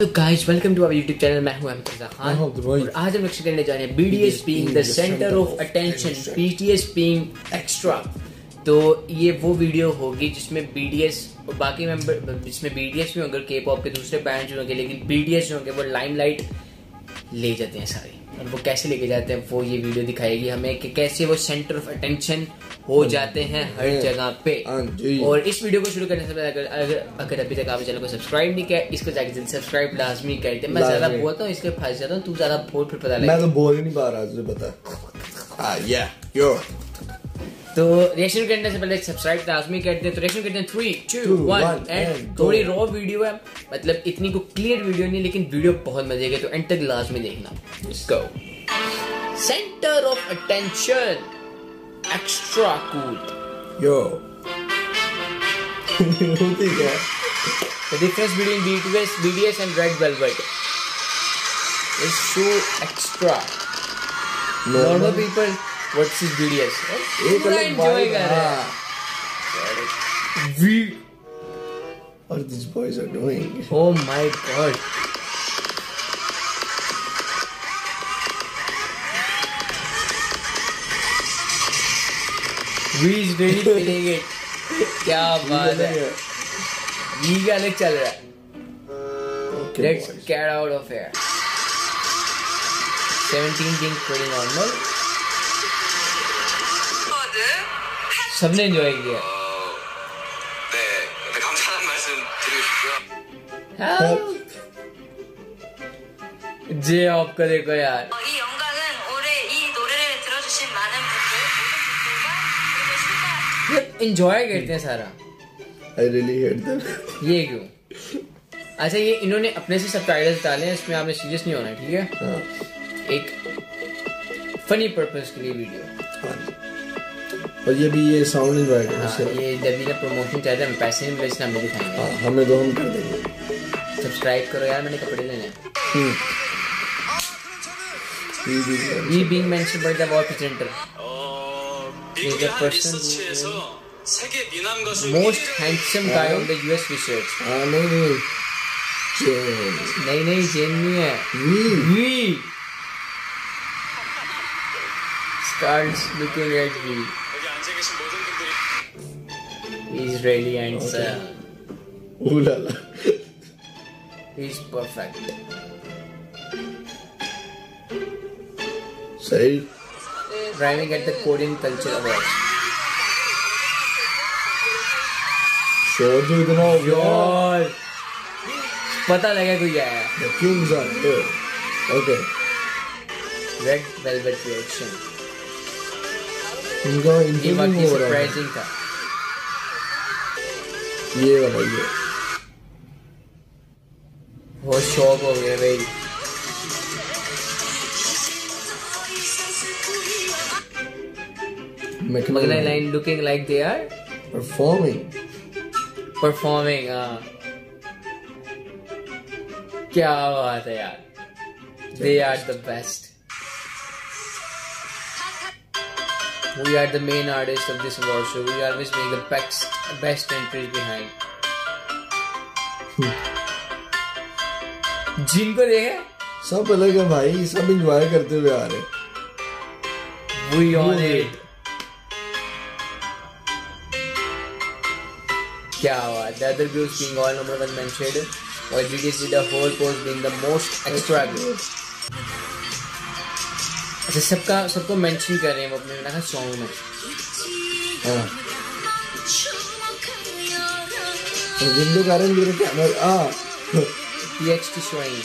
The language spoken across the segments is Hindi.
तो guys welcome to our YouTube channel मैं हूँ रजा खान। और आज हम लक्ष्य करने जा रहे हैं BDS being the centre of attention BTS being extra तो ये वो वीडियो होगी जिसमें बीडीएस और बाकी मेंबर जिसमें बीडीएस भी होंगे पॉप के दूसरे बैंड होंगे लेकिन बीडीएस जो होंगे वो लाइमलाइट ले जाते हैं सारे। और वो कैसे लेके जाते हैं वो ये वीडियो दिखाएगी हमें कि कैसे वो सेंटर ऑफ़ अटेंशन हो जाते हैं हर हाँ। जगह पे। हाँ और इस वीडियो को शुरू करने से पहले अगर अगर, अगर अभी तक आपने चैनल को सब्सक्राइब नहीं किया इसको जाके जल्दी सब्सक्राइब लाजमी कर दे। मैं ज़्यादा बोलता हूँ इसलिए फंस जाता हूँ तू ज़्यादा बोल फिर पता मैं तो बोल ही नहीं पा रहा तुझे हाँ। या यो तो रिएक्शन करने से पहले सब्सक्राइब लाजमी कर दे। तो रिएक्शन करते हैं थ्री टू वन एंड थोड़ी. रॉ वीडियो है। मतलब इतनी को क्लियर वीडियो नहीं लेकिन वीडियो बहुत मज़े की तो एंड तक लाजमी देखना। Centre of attention extra cool यो होती क्या The difference between BTS, BDS and Red Velvet is so extra. Normal people, what's is BDS? एक पूरा अलग enjoy vibe, कर रहे हाँ। हैं. We, और these boys are doing oh my god. वीज रेडी फीलिंग इट क्या बात है। ये गाने चल रहा। है let's get out of here 17 thing pretty normal सबने एंजॉय किया। जे आपका देखो यार। इंजॉय करते हैं सारा आई रियली हेट देम ये क्यों अच्छा ये इन्होंने अपने से सब्सक्राइबर्स डाले हैं इसमें आपने सीरियस नहीं होना ठीक है हाँ। एक फनी पर्पस के लिए वीडियो हाँ। और ये भी ये साउंड इंजॉय करना हाँ, ये जब का प्रमोशन चाहते हैं हम पैसे में बेचना हमें दिखाएँगे हाँ, हमें दो हम कर देंगे सब्सक्राइब करो यार मैंने कपड़े लेने हैं We being mentioned by the war presenter. Oh, big guy, Mr. Cheso. most handsome guy on the US research. 아, no, no, Jane. No, no, Jane. Me. Me. We starts looking at me. He's really handsome. Okay. Ooh la la. He's perfect. Say. Driving at the Korean Culture Awards. जो इतना हो गया यार पता लगा कोई आया The kings are here. Okay. Red Velvet reaction. इनका ये इंटरव्यू हो रहा है सरप्राइजिंग था ये वाला ये बहुत शौक हो गया भाई Magna line looking like they are performing performing हाँ क्या बात है यार they are the best we are the main artist of this award show we always make the best best entries behind जिनको देखे सब अलग है भाई सब एंजॉय करते हुए आ रहे we on it क्या हुआ है? Other views king all number 1 mentioned और GDS with the whole post being the most extra great अच्छा सबका, सबको मेंशन कर रहे हैं वो अपने ना सॉन्ग में। हाँ। बिंदु कारण भी रुक गया आ टीएक्सटी शोइंग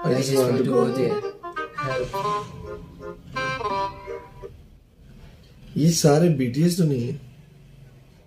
और this is going to go there ये सारे बीटीएस तो नहीं है।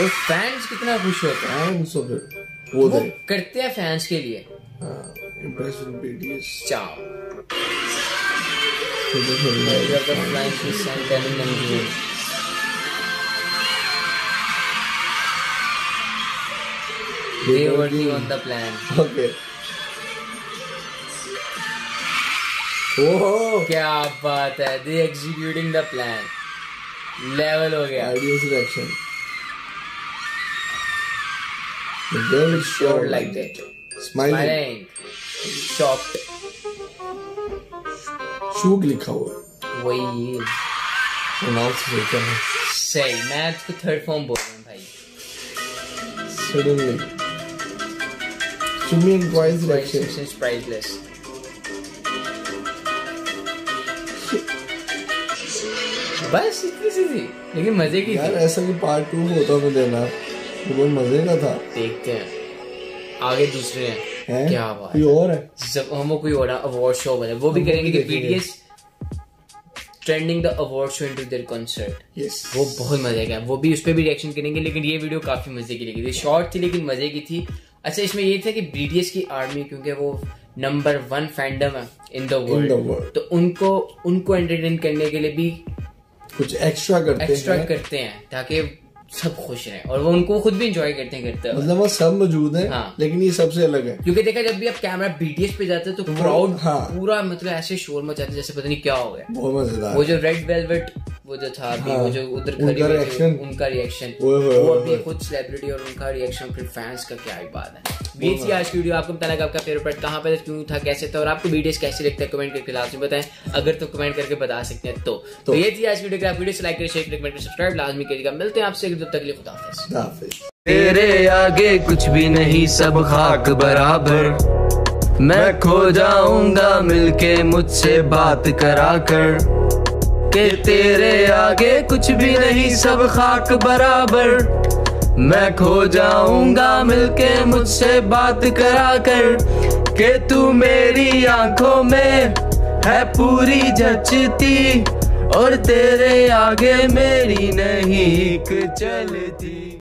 तो फैंस कितना खुश होते हैं एंड सो फिर वो वो दे करते हैं फैंस के लिए बीटीएस चाओ तो They on the plan. ओह क्या बात है they executing the plan level हो गया the girl sure like that. smiling. Shocked. Shook लिखा हुआ है वही प्रोनाउंस देखा है सही मैं इसको थर्ड फॉर्म बोल रहा हूँ भाई Sumi and twice reaction Since priceless. बस इतनी सी थी लेकिन मज़े की यार ऐसा कि पार्ट टू होता तो देना तो बहुत मज़े का था। देखते हैं। आगे दूसरे हैं। हैं? क्या बात कोई और है? जब हम कोई और अवार्ड शो बने वो भी करेंगे कि। BTS trending the award show into their concert yes वो बहुत मज़े का है। वो भी उस पर भी रिएक्शन करेंगे लेकिन ये वीडियो काफ़ी मज़े की लगी थी। शॉर्ट थी लेकिन मज़े की थी। अच्छा इसमें ये था कि बीटीएस की आर्मी क्योंकि वो नंबर वन फैंडम है इन द वर्ल्ड तो उनको उनको एंटरटेन करने के लिए भी कुछ एक्स्ट्रा करते एक्स्ट्रा हैं। करते हैं ताकि सब खुश रहे और वो उनको खुद भी इंजॉय करते हैं करते हैं मतलब वो सब मौजूद है हाँ। लेकिन ये सबसे अलग है क्योंकि देखा जब भी आप कैमरा बीटीएस पे जाते हैं तो क्राउड हाँ। पूरा मतलब ऐसे शोर मचाते हैं जैसे पता नहीं क्या हो गया बहुत मज़ेदार वो जो रेड वेलवेट वो जो था अभी हाँ, वो जो उधर खड़ी हुई थी, उनका रिएक्शन वो होए अभी खुद सेलिब्रिटी और उनका रिएक्शन फिर फैंस का क्या ही बात है। ये थी आज की वीडियो आपको पता लगा आपका फेवरेट पार्ट कहाँ पे था क्यों था कैसे था और आपको वीडियोस कैसे लगता है कमेंट करके लाजमी बताएँ। अगर तो कमेंट करके बता सकते हैं तो। तो। ये थी आज की वीडियो आप वीडियो से लाइक करें शेयर करें कमेंट करें सब्सक्राइब लाजमी करिएगा। मिलते हैं आपसे जब तक लिए खुदा तेरे आगे कुछ भी नहीं सब खाक बराबर। मैं खो जाऊँगा मिलके मुझसे बात करा कर के तेरे आगे कुछ भी नहीं, सब खाक बराबर। मैं खो जाऊँगा मिलके मुझसे बात करा कर, के तू मेरी आँखों में है पूरी जचती, और तेरे आगे मेरी नहीं चलती।